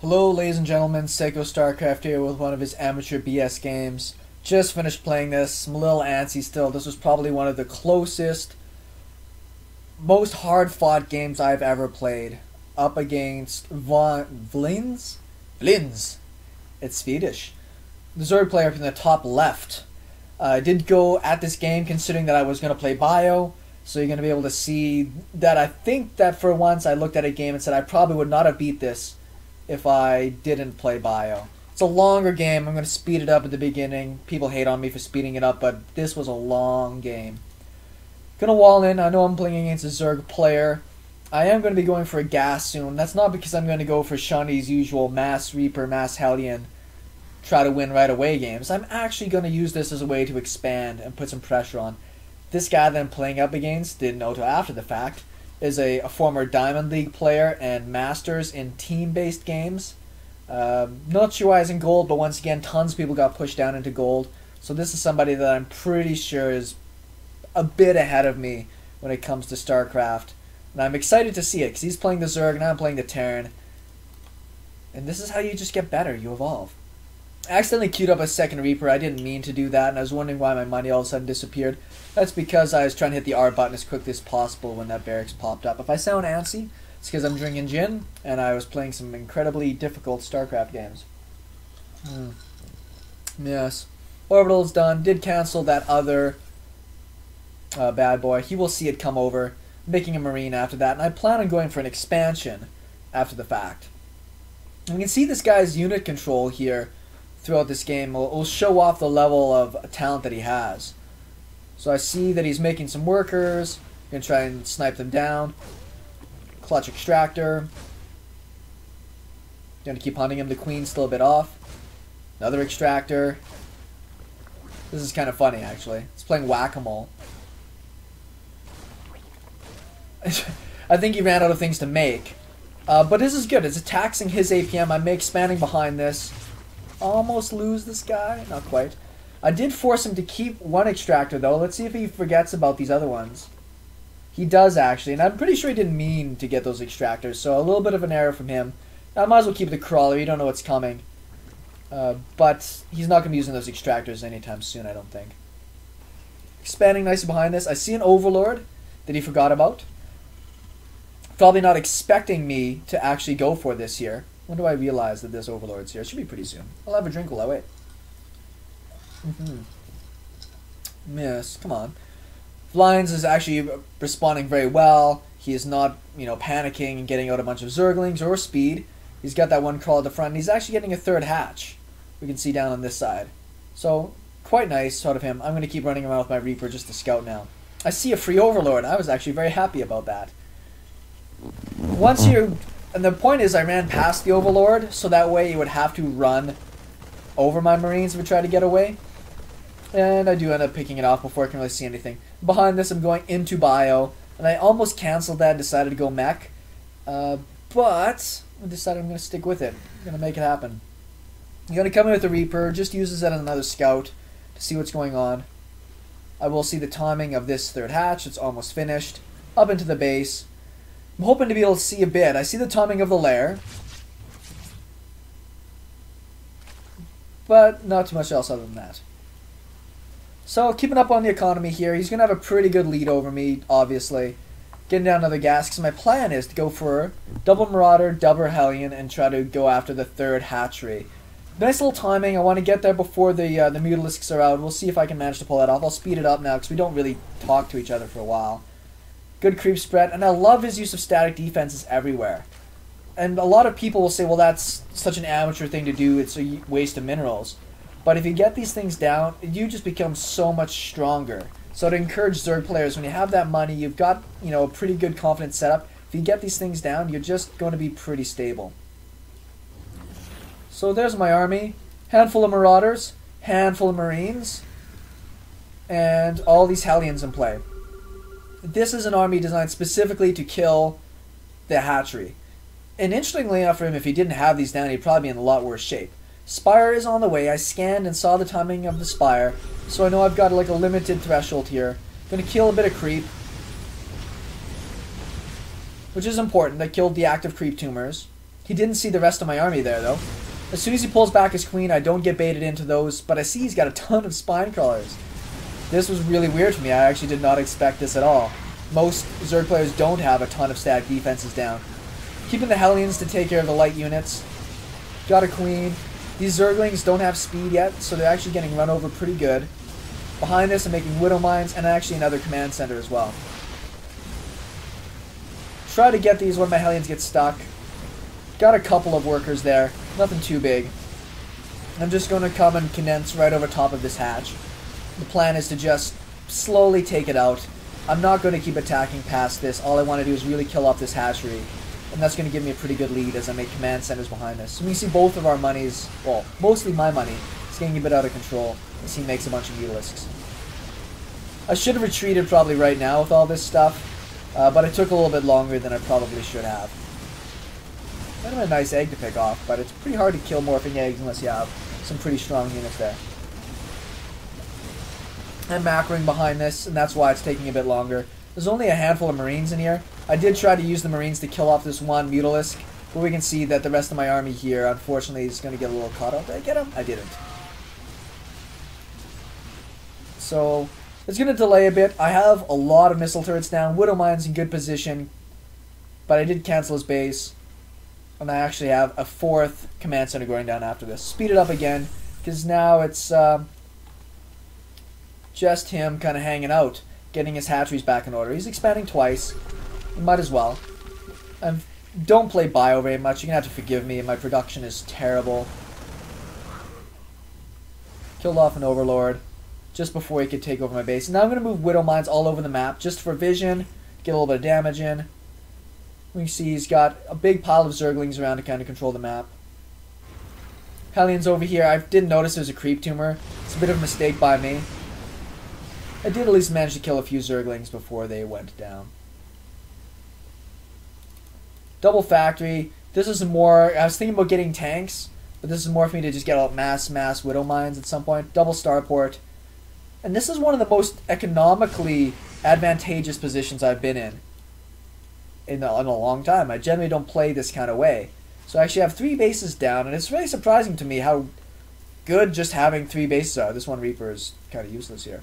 Hello, ladies and gentlemen. SeKo StarCraft here with one of his amateur BS games. Just finished playing this. I'm a little antsy still. This was probably one of the closest, most hard fought games I've ever played. Up against Von Vlines? Vlines. It's Swedish. The Zerg player in the top left. Uh, I did go at this game considering that I was going to play Bio. So you're going to be able to see that I think that for once I looked at a game and said I probably would not have beat this if I didn't play Bio. It's a longer game. I'm going to speed it up at the beginning. People hate on me for speeding it up, but this was a long game. Gonna wall in. I know I'm playing against a Zerg player. I am going to be going for a gas soon. That's not because I'm going to go for Shawnee's usual Mass Reaper, Mass Hellion, try to win right away games. I'm actually going to use this as a way to expand and put some pressure on. This guy that I'm playing up against, didn't know till after the fact, is a, a former Diamond League player and Masters in team-based games. Uh, not sure why he's in gold, but once again, tons of people got pushed down into gold. So this is somebody that I'm pretty sure is a bit ahead of me when it comes to StarCraft. And I'm excited to see it, because he's playing the Zerg and I'm playing the Terran. And this is how you just get better, you evolve. Accidentally queued up a second Reaper. I didn't mean to do that, and I was wondering why my money all of a sudden disappeared. That's because I was trying to hit the R button as quickly as possible when that barracks popped up. If I sound antsy, it's because I'm drinking gin, and I was playing some incredibly difficult StarCraft games. Hmm. Yes. Orbital's done. Did cancel that other uh, bad boy. He will see it come over, making a Marine after that, and I plan on going for an expansion after the fact. You can see this guy's unit control here throughout this game will, will show off the level of talent that he has. So I see that he's making some workers. Gonna try and snipe them down. Clutch extractor. Gonna keep hunting him. The queen's still a bit off. Another extractor. This is kind of funny, actually. It's playing whack-a-mole. I think he ran out of things to make. Uh, but this is good. It's taxing his APM. I'm expanding behind this almost lose this guy. Not quite. I did force him to keep one extractor, though. Let's see if he forgets about these other ones. He does, actually. And I'm pretty sure he didn't mean to get those extractors, so a little bit of an error from him. I might as well keep the crawler. You don't know what's coming. Uh, but he's not going to be using those extractors anytime soon, I don't think. Expanding nicely behind this. I see an Overlord that he forgot about. Probably not expecting me to actually go for this here. When do I realize that this Overlord's here? It should be pretty soon. I'll have a drink while I wait. Mm-hmm. Yes, come on. Vlines is actually responding very well. He is not, you know, panicking and getting out a bunch of Zerglings or speed. He's got that one crawl at the front, and he's actually getting a third hatch. We can see down on this side. So, quite nice out of him. I'm going to keep running around with my Reaper just to scout now. I see a free Overlord. I was actually very happy about that. Once you and the point is, I ran past the Overlord, so that way he would have to run over my Marines if we tried to get away. And I do end up picking it off before I can really see anything. Behind this, I'm going into Bio, and I almost canceled that and decided to go mech. Uh, but I decided I'm going to stick with it. I'm going to make it happen. I'm going to come in with the Reaper, just uses it as another scout to see what's going on. I will see the timing of this third hatch. It's almost finished. Up into the base. I'm hoping to be able to see a bit. I see the timing of the lair. But not too much else other than that. So keeping up on the economy here. He's going to have a pretty good lead over me, obviously. Getting down another gas, because my plan is to go for double Marauder, double Hellion, and try to go after the third hatchery. Nice little timing. I want to get there before the uh, the Mutalisks are out. We'll see if I can manage to pull that off. I'll speed it up now, because we don't really talk to each other for a while. Good creep spread, and I love his use of static defenses everywhere. And a lot of people will say, well, that's such an amateur thing to do, it's a waste of minerals. But if you get these things down, you just become so much stronger. So to encourage Zerg players, when you have that money, you've got you know a pretty good confidence setup. If you get these things down, you're just going to be pretty stable. So there's my army. Handful of Marauders, handful of Marines, and all these Hellions in play. This is an army designed specifically to kill the hatchery. And interestingly enough for him, if he didn't have these down, he'd probably be in a lot worse shape. Spire is on the way. I scanned and saw the timing of the Spire, so I know I've got like a limited threshold here. Gonna kill a bit of creep. Which is important. I killed the active creep tumors. He didn't see the rest of my army there, though. As soon as he pulls back his queen, I don't get baited into those, but I see he's got a ton of spine crawlers. This was really weird for me. I actually did not expect this at all. Most Zerg players don't have a ton of static defenses down. Keeping the Hellions to take care of the light units. Got a queen. These Zerglings don't have speed yet, so they're actually getting run over pretty good. Behind this, I'm making Widow Mines and actually another command center as well. Try to get these when my Hellions get stuck. Got a couple of workers there. Nothing too big. I'm just going to come and condense right over top of this hatch. The plan is to just slowly take it out. I'm not going to keep attacking past this. All I want to do is really kill off this hatchery. And that's going to give me a pretty good lead as I make command centers behind this. So we see both of our monies, well, mostly my money, is getting a bit out of control as he makes a bunch of mutalisks. I should have retreated probably right now with all this stuff, uh, but it took a little bit longer than I probably should have. Kind of a nice egg to pick off, but it's pretty hard to kill morphing eggs unless you have some pretty strong units there. I'm macroing behind this, and that's why it's taking a bit longer. There's only a handful of Marines in here. I did try to use the Marines to kill off this one Mutalisk, but we can see that the rest of my army here, unfortunately, is going to get a little caught up. Did I get him? I didn't. So, it's going to delay a bit. I have a lot of missile turrets down. Widow Mine's in good position, but I did cancel his base. And I actually have a fourth command center going down after this. Speed it up again, because now it's uh, just him kind of hanging out, getting his hatcheries back in order. He's expanding twice. Might as well. I don't play Bio very much. You're going to have to forgive me. My production is terrible. Killed off an Overlord just before he could take over my base. Now I'm going to move Widow Mines all over the map just for vision, get a little bit of damage in. We see he's got a big pile of Zerglings around to kind of control the map. Hellions over here. I didn't notice there's a creep tumor. It's a bit of a mistake by me. I did at least manage to kill a few Zerglings before they went down. Double factory. This is more. I was thinking about getting tanks, but this is more for me to just get a mass, mass Widow Mines at some point. Double starport. And this is one of the most economically advantageous positions I've been in in a, in a long time. I generally don't play this kind of way. So I actually have three bases down, and it's really surprising to me how good just having three bases are. This one Reaper is kind of useless here.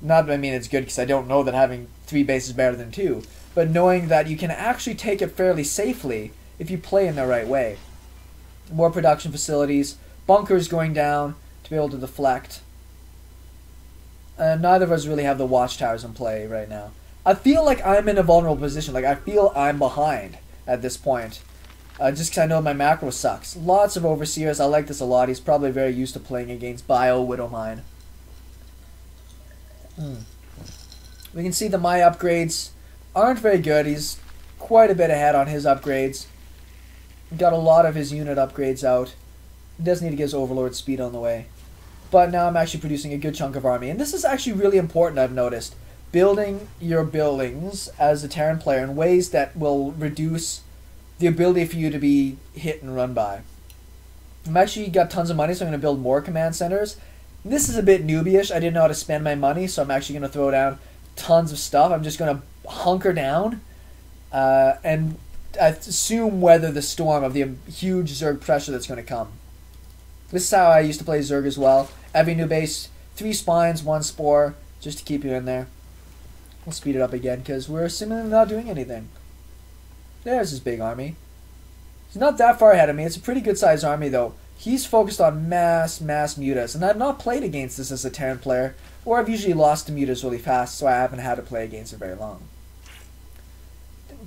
Not I mean it's good because I don't know that having three bases better than two, but knowing that you can actually take it fairly safely if you play in the right way. More production facilities, bunkers going down to be able to deflect. And neither of us really have the watchtowers in play right now. I feel like I'm in a vulnerable position. Like I feel I'm behind at this point. Uh, just because I know my macro sucks. Lots of overseers. I like this a lot. He's probably very used to playing against Bio Widow Hmm. We can see that my upgrades aren't very good. He's quite a bit ahead on his upgrades. Got a lot of his unit upgrades out. He does need to get his Overlord speed on the way. But now I'm actually producing a good chunk of army. And this is actually really important, I've noticed building your buildings as a Terran player in ways that will reduce the ability for you to be hit and run by. I'm actually got tons of money, so I'm going to build more command centers. This is a bit newbie-ish. I didn't know how to spend my money, so I'm actually going to throw down tons of stuff. I'm just going to hunker down uh, and assume weather the storm of the huge Zerg pressure that's going to come. This is how I used to play Zerg as well. Every new base, three spines, one spore, just to keep you in there. We'll speed it up again because we're seemingly not doing anything. There's his big army. He's not that far ahead of me. It's a pretty good sized army though. He's focused on mass, mass mutas, and I've not played against this as a Terran player, or I've usually lost to mutas really fast, so I haven't had to play against it very long.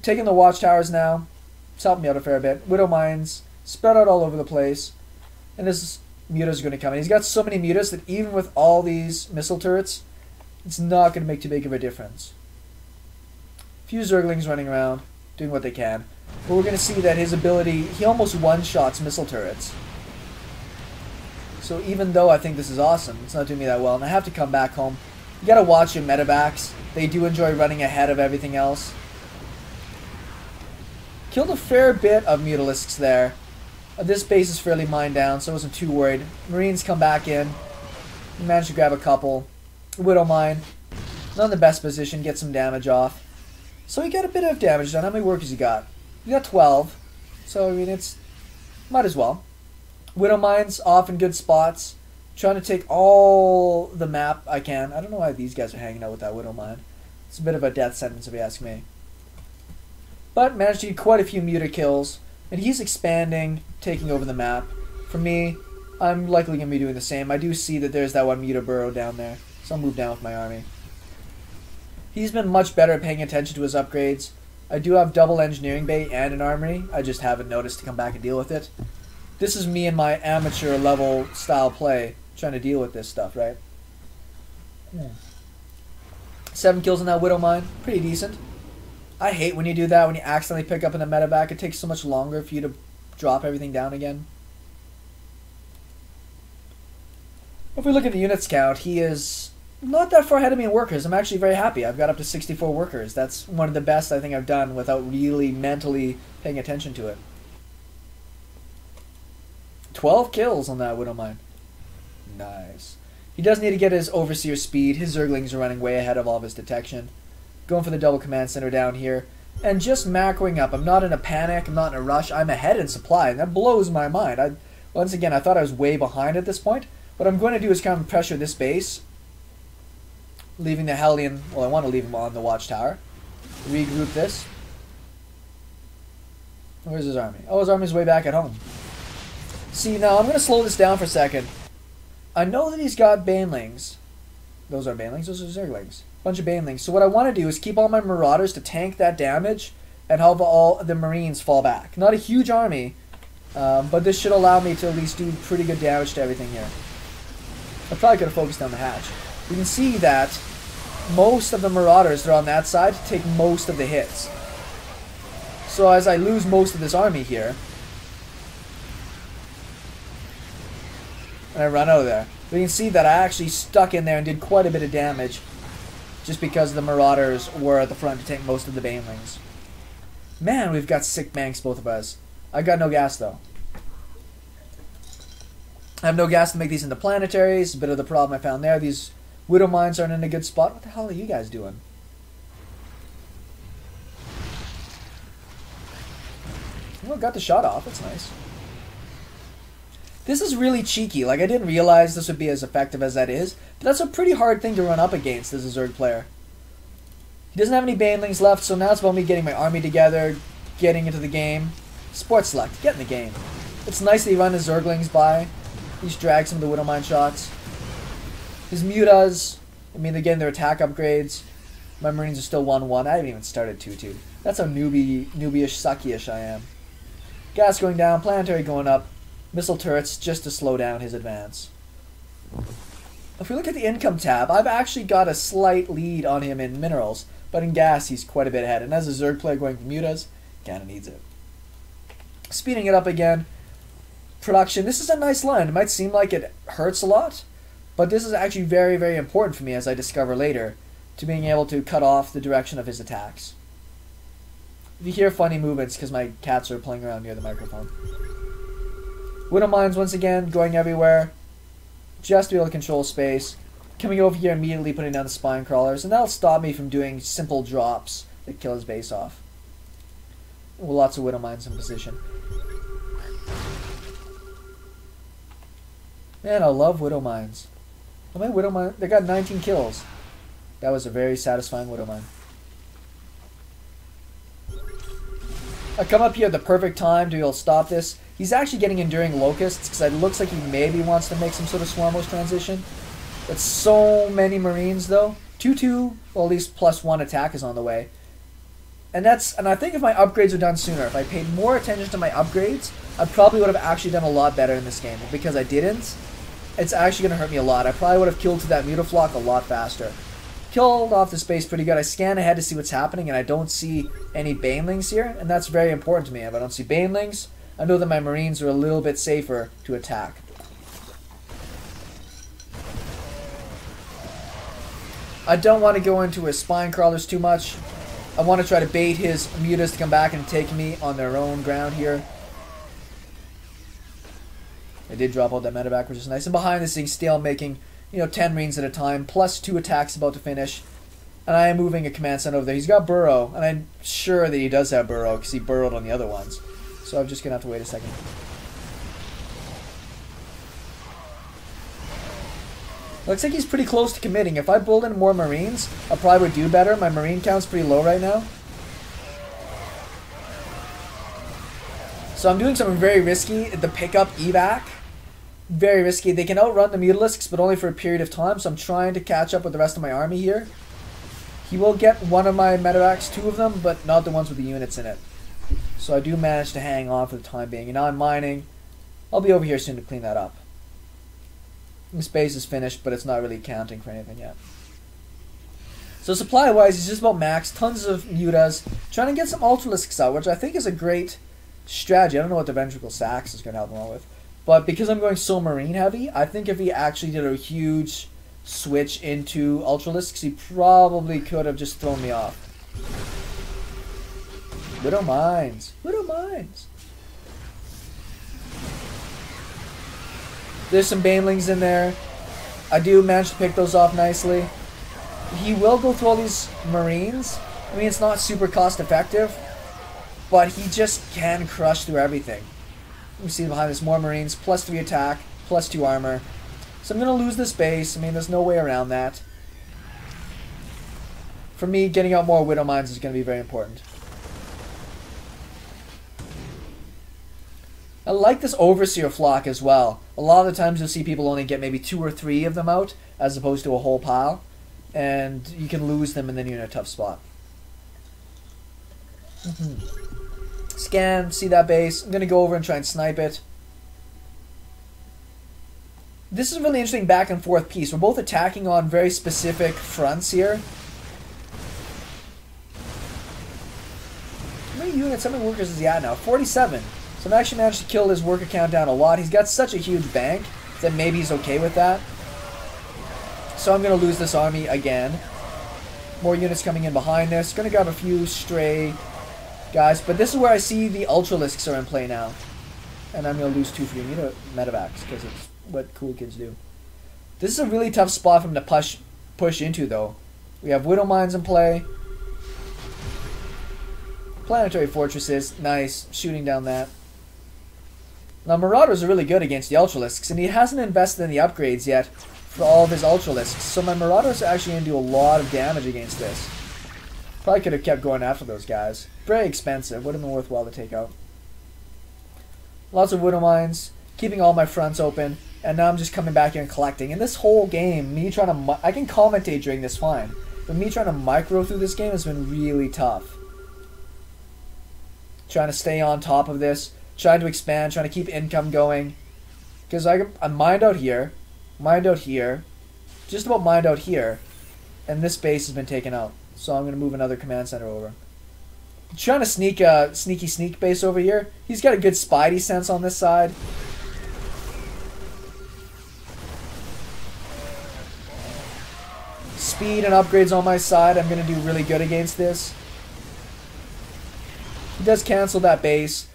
Taking the watchtowers now. It's helping me out a fair bit. Widow mines, spread out all over the place. And this mutas are going to come in. He's got so many mutas that even with all these missile turrets, it's not going to make too big of a difference. A few Zerglings running around, doing what they can. But we're going to see that his ability, he almost one-shots missile turrets. So even though I think this is awesome, it's not doing me that well. And I have to come back home. You got to watch your medevacs. They do enjoy running ahead of everything else. Killed a fair bit of Mutalisks there. Uh, this base is fairly mined down, so I wasn't too worried. Marines come back in. Managed to grab a couple. Widow Mine. Not in the best position, get some damage off. So he got a bit of damage done. How many workers he got? He got 12. So I mean, it's might as well. Widow mines off in good spots. Trying to take all the map I can. I don't know why these guys are hanging out with that Widow mine. It's a bit of a death sentence if you ask me. But managed to get quite a few Muta kills. And he's expanding, taking over the map. For me, I'm likely going to be doing the same. I do see that there's that one Muta burrow down there. So I'll move down with my army. He's been much better at paying attention to his upgrades. I do have double engineering bay and an armory. I just haven't noticed to come back and deal with it. This is me and my amateur level style play trying to deal with this stuff, right? Hmm. Seven kills in that Widow Mine. Pretty decent. I hate when you do that, when you accidentally pick up in the back. It takes so much longer for you to drop everything down again. If we look at the units count, he is not that far ahead of me in workers. I'm actually very happy. I've got up to 64 workers. That's one of the best I think I've done without really mentally paying attention to it. 12 kills on that Widow Mine. Nice. He does need to get his Overseer speed. His Zerglings are running way ahead of all of his detection. Going for the double command center down here. And just macroing up. I'm not in a panic. I'm not in a rush. I'm ahead in supply. And that blows my mind. I, once again, I thought I was way behind at this point. What I'm going to do is kind of pressure this base. Leaving the Hellion... Well, I want to leave him on the watchtower. Regroup this. Where's his army? Oh, his army's way back at home. See, now I'm going to slow this down for a second. I know that he's got Banelings. Those are Banelings, those are Zerglings. Bunch of Banelings. So what I want to do is keep all my Marauders to tank that damage and have all the Marines fall back. Not a huge army, um, but this should allow me to at least do pretty good damage to everything here. I probably could have focused on the hatch. You can see that most of the Marauders that are on that side to take most of the hits. So as I lose most of this army here, I run of there. You can see that I actually stuck in there and did quite a bit of damage just because the Marauders were at the front to take most of the Banelings. Man, we've got sick banks, both of us. I got no gas, though. I have no gas to make these into planetaries. A bit of the problem I found there. These Widow Mines aren't in a good spot. What the hell are you guys doing? Well, got the shot off. That's nice. This is really cheeky. Like, I didn't realize this would be as effective as that is. But that's a pretty hard thing to run up against as a Zerg player. He doesn't have any Banelings left, so now it's about me getting my army together, getting into the game. Sport select, get in the game. It's nice that he run his Zerglings by. He just drags some of the Widowmine shots. His Mutas, I mean, they're their attack upgrades. My Marines are still 1-1. I haven't even started 2-2. That's how newbie, newbie-ish, sucky-ish I am. Gas going down, planetary going up missile turrets just to slow down his advance. If we look at the income tab, I've actually got a slight lead on him in minerals, but in gas he's quite a bit ahead. And as a Zerg player going for mutas, kinda needs it. Speeding it up again. Production, this is a nice line. It might seem like it hurts a lot, but this is actually very, very important for me as I discover later, to being able to cut off the direction of his attacks. You hear funny movements, because my cats are playing around near the microphone. Widow Mines once again going everywhere. Just to be able to control space. Coming over here immediately putting down the spine crawlers, and that'll stop me from doing simple drops that kill his base off. With lots of Widow Mines in position. Man, I love Widow Mines. How many Widow Mines? They got 19 kills. That was a very satisfying Widow Mine. I come up here at the perfect time to be able to stop this. He's actually getting Enduring Locusts, because it looks like he maybe wants to make some sort of Swarm Host transition. But so many Marines, though. 2-2, well, at least plus 1 attack is on the way. And that's, and I think if my upgrades were done sooner, if I paid more attention to my upgrades, I probably would have actually done a lot better in this game. But because I didn't, it's actually going to hurt me a lot. I probably would have killed to that Mutaflock a lot faster. Killed off the space pretty good. I scan ahead to see what's happening, and I don't see any Banelings here, and that's very important to me. If I don't see Banelings, I know that my Marines are a little bit safer to attack. I don't want to go into his spine crawlers too much. I want to try to bait his mutas to come back and take me on their own ground here. I did drop out that medevac, which is nice. And behind the scenes, still making, you know, 10 Marines at a time, plus two attacks about to finish. And I am moving a command center over there. He's got Burrow, and I'm sure that he does have Burrow, because he burrowed on the other ones. So I'm just gonna have to wait a second. Looks like he's pretty close to committing. If I build in more Marines, I probably would do better. My Marine count's pretty low right now. So I'm doing something very risky. The pickup evac. Very risky. They can outrun the Mutalisks, but only for a period of time. So I'm trying to catch up with the rest of my army here. He will get one of my medevacs, two of them, but not the ones with the units in it. So I do manage to hang on for the time being. And now I'm mining. I'll be over here soon to clean that up. The space is finished, but it's not really counting for anything yet. So supply-wise, it's just about max. Tons of mutas. Trying to get some Ultralisks out, which I think is a great strategy. I don't know what the Ventral Sacs is going to help him out with. But because I'm going so marine heavy, I think if he actually did a huge switch into Ultralisks, he probably could have just thrown me off. Widow Mines. Widow Mines. There's some Banelings in there. I do manage to pick those off nicely. He will go through all these Marines. I mean, it's not super cost effective, but he just can crush through everything. We see behind this more Marines, plus 3 attack, plus 2 armor. So I'm going to lose this base. I mean, there's no way around that. For me, getting out more Widow Mines is going to be very important. I like this Overseer flock as well. A lot of the times you'll see people only get maybe two or three of them out, as opposed to a whole pile. And you can lose them and then you're in a tough spot. Mm -hmm. Scan, see that base. I'm going to go over and try and snipe it. This is a really interesting back and forth piece. We're both attacking on very specific fronts here. How many units, how many workers is he at now? 47. So I've actually managed to kill his worker count down a lot. He's got such a huge bank that maybe he's okay with that. So I'm going to lose this army again. More units coming in behind this. Going to grab a few stray guys. But this is where I see the Ultralisks are in play now. And I'm going to lose two free meta medevacs because it's what cool kids do. This is a really tough spot for him to push, push into, though. We have Widow Mines in play. Planetary Fortresses. Nice. Shooting down that. Now, Marauders are really good against the Ultralisks, and he hasn't invested in the upgrades yet for all of his Ultralisks, so my Marauders are actually going to do a lot of damage against this. Probably could have kept going after those guys. Very expensive, would have been worthwhile to take out. Lots of Widow Mines, keeping all my fronts open, and now I'm just coming back here and collecting. And this whole game, me trying to... I can commentate during this fine, but me trying to micro through this game has been really tough. Trying to stay on top of this, trying to expand, trying to keep income going. Because I, I mined out here, mined out here, just about mined out here, and this base has been taken out. So I'm going to move another command center over. trying to sneak a sneaky sneak base over here. He's got a good spidey sense on this side. Speed and upgrades on my side. I'm going to do really good against this. He does cancel that base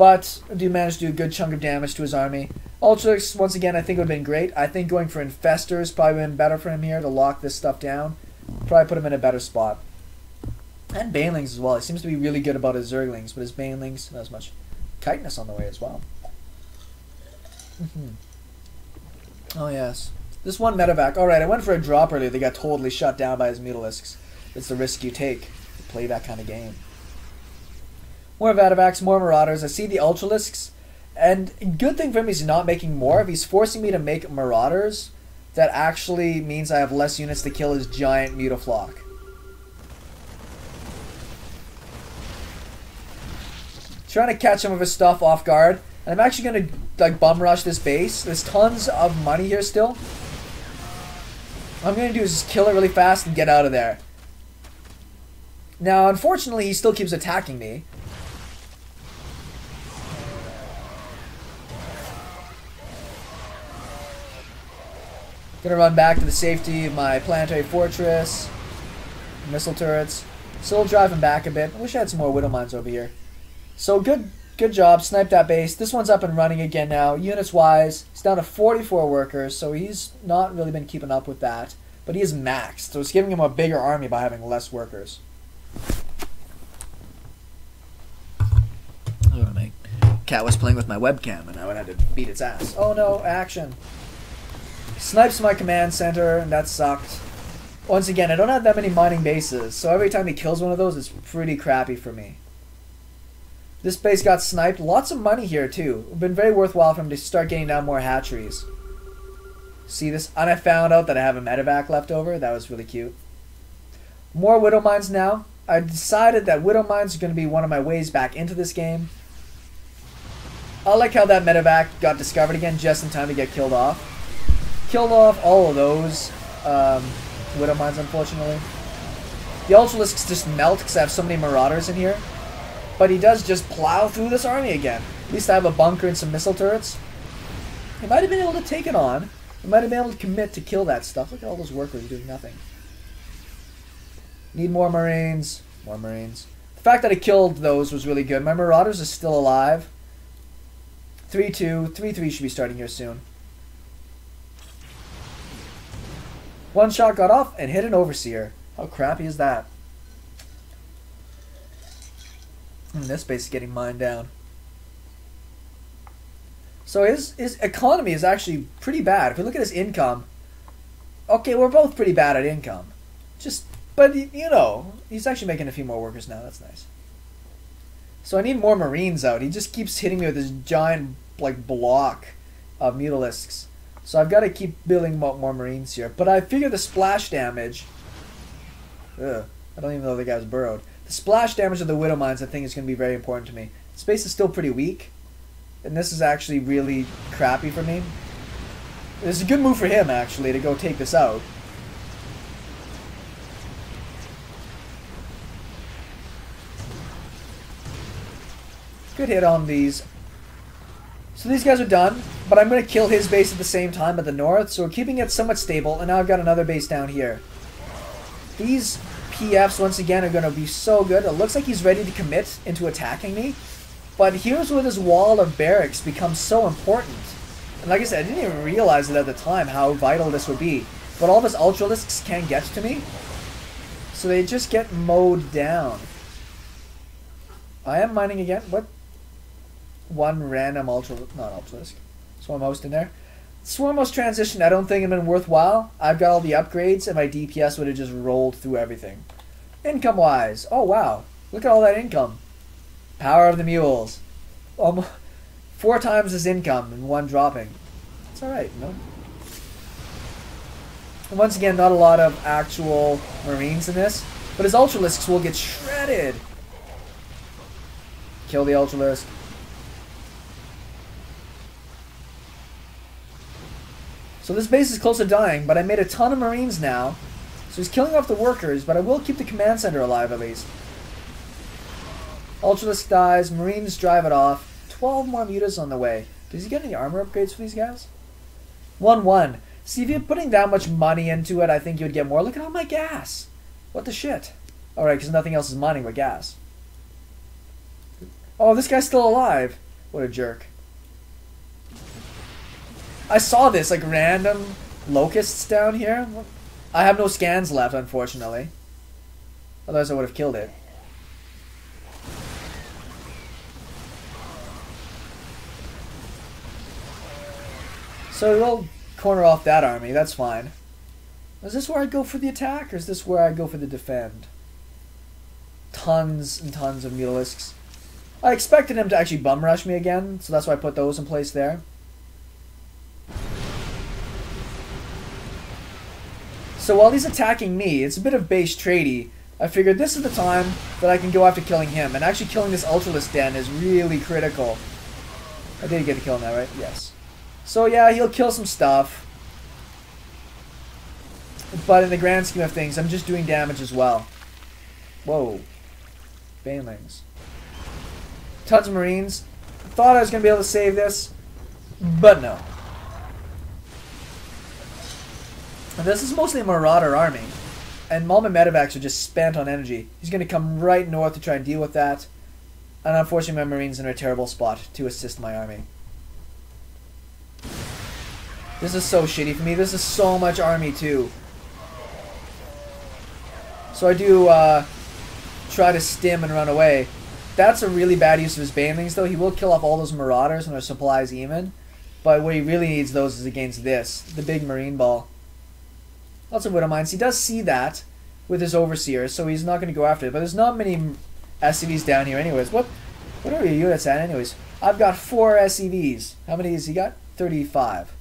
but do manage to do a good chunk of damage to his army. Ultrix, once again, I think would have been great. I think going for Infestors probably been better for him here to lock this stuff down. Probably put him in a better spot. And Banelings as well. He seems to be really good about his Zerglings, but his Banelings, not as much. Chitinous on the way as well. Mm -hmm. Oh, yes. This one medevac. Alright, I went for a drop earlier. They got totally shut down by his Mutalisks. It's the risk you take to play that kind of game. More medevacs, more Marauders. I see the Ultralisks. And good thing for him he's not making more. If he's forcing me to make Marauders, that actually means I have less units to kill his giant Mutaflock. Trying to catch some of his stuff off guard. And I'm actually going to like bum rush this base. There's tons of money here still. What I'm going to do is just kill it really fast and get out of there. Now, unfortunately, he still keeps attacking me. Gonna run back to the safety of my planetary fortress. Missile turrets. Still driving back a bit. I wish I had some more Widow Mines over here. So good good job. Snipe that base. This one's up and running again now. Units wise, he's down to 44 workers, so he's not really been keeping up with that. But he is maxed, so it's giving him a bigger army by having less workers. Oh, my cat was playing with my webcam and I would have to beat its ass. Oh no, action. Snipes my command center, and that sucked. Once again, I don't have that many mining bases, so every time he kills one of those, it's pretty crappy for me. This base got sniped. Lots of money here, too. It's been very worthwhile for him to start getting down more hatcheries. See this? And I found out that I have a medevac left over. That was really cute. More Widow Mines now. I decided that Widow Mines are going to be one of my ways back into this game. I like how that medevac got discovered again just in time to get killed off. Killed off all of those um, Widow Mines, unfortunately. The Ultralisks just melt because I have so many Marauders in here. But he does just plow through this army again. At least I have a bunker and some missile turrets. He might have been able to take it on. He might have been able to commit to kill that stuff. Look at all those workers doing nothing. Need more Marines. More Marines. The fact that I killed those was really good. My Marauders are still alive. 3-2. 3-3 should be starting here soon. One shot got off and hit an Overseer. How crappy is that? And this base is getting mined down. So his, his economy is actually pretty bad. If we look at his income, okay, we're both pretty bad at income. Just, but you know, he's actually making a few more workers now. That's nice. So I need more Marines out. He just keeps hitting me with this giant like block of Mutalisks. So I've got to keep building more, more Marines here. But I figure the splash damage. Ugh, I don't even know the guy's burrowed. The splash damage of the Widow Mines, I think, is going to be very important to me. Space is still pretty weak. And this is actually really crappy for me. It's a good move for him, actually, to go take this out. Good hit on these. So these guys are done, but I'm going to kill his base at the same time at the north, so we're keeping it somewhat stable, and now I've got another base down here. These PFs, once again, are going to be so good. It looks like he's ready to commit into attacking me, but here's where this wall of barracks becomes so important. And like I said, I didn't even realize it at the time how vital this would be. But all of his Ultralisks can't get to me, so they just get mowed down. I am mining again. What one random ultra, not ultralisk, swarm host in there. Swarm host transition, I don't think it been worthwhile. I've got all the upgrades, and my DPS would have just rolled through everything. Income wise, oh wow, look at all that income. Power of the mules, almost four times his income and one dropping. It's all right, you know. And once again, not a lot of actual marines in this, but his ultralisks will get shredded. Kill the ultralisk. So this base is close to dying, but I made a ton of marines now. So he's killing off the workers, but I will keep the command center alive at least. Ultralisk dies, marines drive it off. 12 more mutas on the way. Does he get any armor upgrades for these guys? 1-1. See, if you're putting that much money into it, I think you would get more. Look at all my gas. What the shit? Alright, because nothing else is mining but gas. Oh, this guy's still alive. What a jerk. I saw this, like, random locusts down here. I have no scans left, unfortunately. Otherwise I would have killed it. So we'll corner off that army, that's fine. Is this where I go for the attack, or is this where I go for the defend? Tons and tons of Mutalisks. I expected him to actually bum rush me again, so that's why I put those in place there. So while he's attacking me, it's a bit of base tradey. I figured this is the time that I can go after killing him. And actually killing this Ultralisk Den is really critical. I did get to kill him that, right? Yes. So yeah, he'll kill some stuff. But in the grand scheme of things, I'm just doing damage as well. Whoa. Banelings. Tons of Marines. Thought I was going to be able to save this, but no. And this is mostly a Marauder army. And Malma medevacs are just spent on energy. He's going to come right north to try and deal with that. And unfortunately, my Marines are in a terrible spot to assist my army. This is so shitty for me. This is so much army, too. So I do uh, try to stim and run away. that's a really bad use of his banelings, though. He will kill off all those marauders when their supplies even. But what he really needs those is against this, the big marine ball. Lots of Widow Mines. He does see that with his Overseer, so he's not going to go after it. But there's not many SCVs down here anyways. What, what are your units at anyways? I've got four SCVs. How many has he got? 35.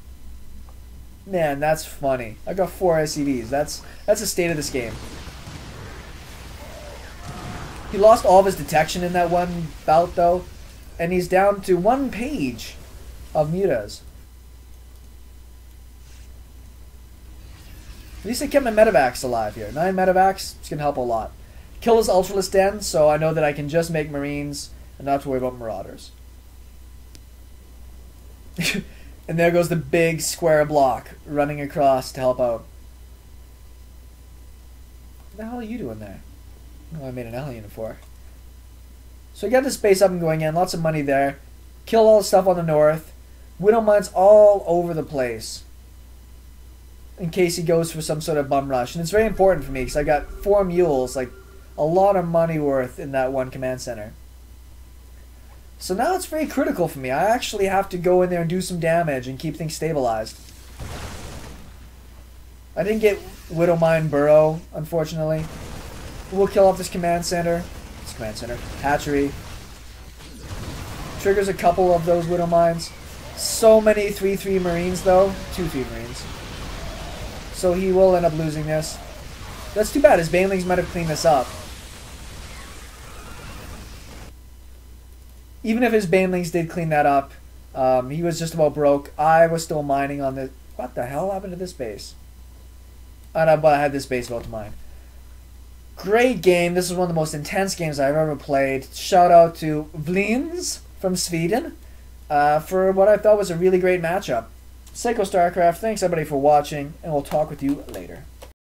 Man, that's funny. I got four SCVs. That's that's the state of this game. He lost all of his detection in that one bout, though, and he's down to one page of mutas. At least I kept my medevacs alive here. Nine medevacs, it's gonna help a lot. Kill his Ultralisk Den, so I know that I can just make Marines and not have to worry about Marauders. and there goes the big square block running across to help out. What the hell are you doing there? Oh, I made an unit for. So I got this base up and going in, lots of money there. Kill all the stuff on the north. Widow mines all over the place. In case he goes for some sort of bum rush. And it's very important for me because I got four mules, like a lot of money worth in that one command center. So now it's very critical for me. I actually have to go in there and do some damage and keep things stabilized. I didn't get Widow Mine Burrow, unfortunately. We'll kill off this command center. This command center. Hatchery. Triggers a couple of those Widow Mines. So many 3-3 Marines, though. 2-3 Marines. So he will end up losing this. That's too bad. His Banelings might have cleaned this up. Even if his Banelings did clean that up, um, he was just about broke. I was still mining on the... What the hell happened to this base? I know, but I had this base about to mine. Great game. This is one of the most intense games I've ever played. Shout out to Vlines from Sweden uh, for what I thought was a really great matchup. SeKo StarCraft, thanks everybody for watching, and we'll talk with you later.